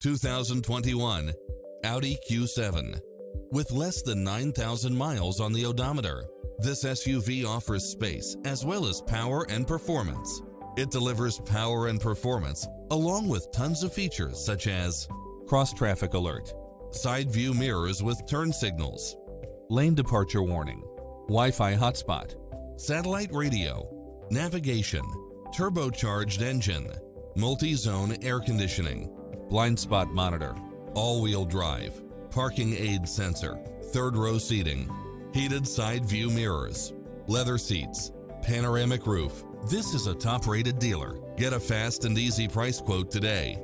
2021 Audi Q7. With less than 9,000 miles on the odometer, this SUV offers space as well as power and performance. It delivers power and performance along with tons of features such as cross traffic alert, side view mirrors with turn signals, lane departure warning, Wi-Fi hotspot, satellite radio, navigation, turbocharged engine, multi-zone air conditioning, blind spot monitor, all-wheel drive, parking aid sensor, third row seating, heated side view mirrors, leather seats, panoramic roof. This is a top-rated dealer. Get a fast and easy price quote today.